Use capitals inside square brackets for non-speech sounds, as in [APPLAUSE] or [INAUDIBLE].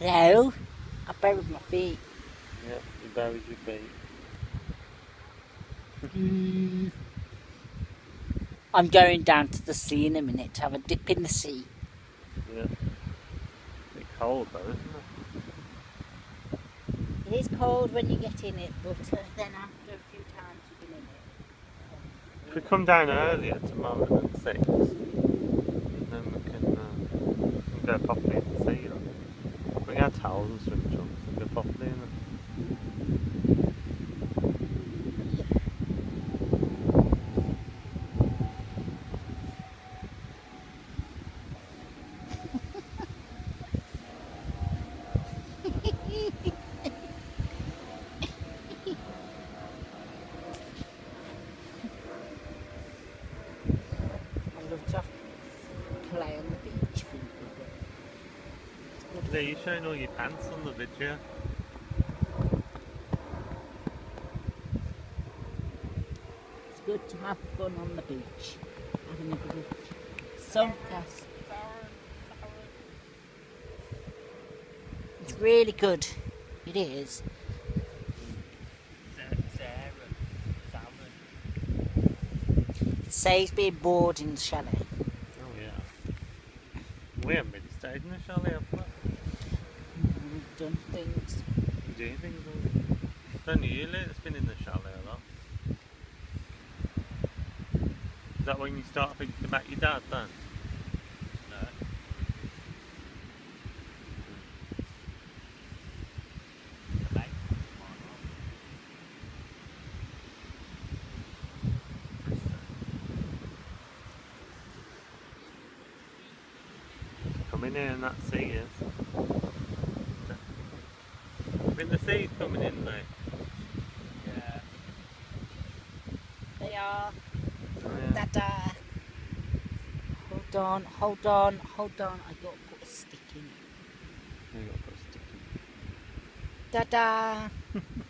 No, I buried my feet. Yeah, you buried your feet. [LAUGHS] I'm going down to the sea in a minute to have a dip in the sea. Yeah. It's cold though, isn't it? It is cold when you get in it, but uh, then after a few times you've been in it. If we come down earlier tomorrow than six, then we can, uh, go properly in the sea. Like. And go properly in it. I love to play on the beach for people. It's good Yeah, you're showing all your pants on the video. It's good to have fun on the beach. Having a good suncast. It's really good. It is. It saves being bored in the chalet. Oh yeah. We haven't really stayed in the chalet, have we? We've done things. We do things all the It's only you, Lee, that's been in the chalet a lot. Is that when you start thinking about your dad then? No. Coming in and that sea is. The sea's coming in mate. Yeah. They are. Oh, yeah. Da-da. Hold on, hold on, hold on. I got to put a stick in. You got to put a stick in. Da-da. [LAUGHS]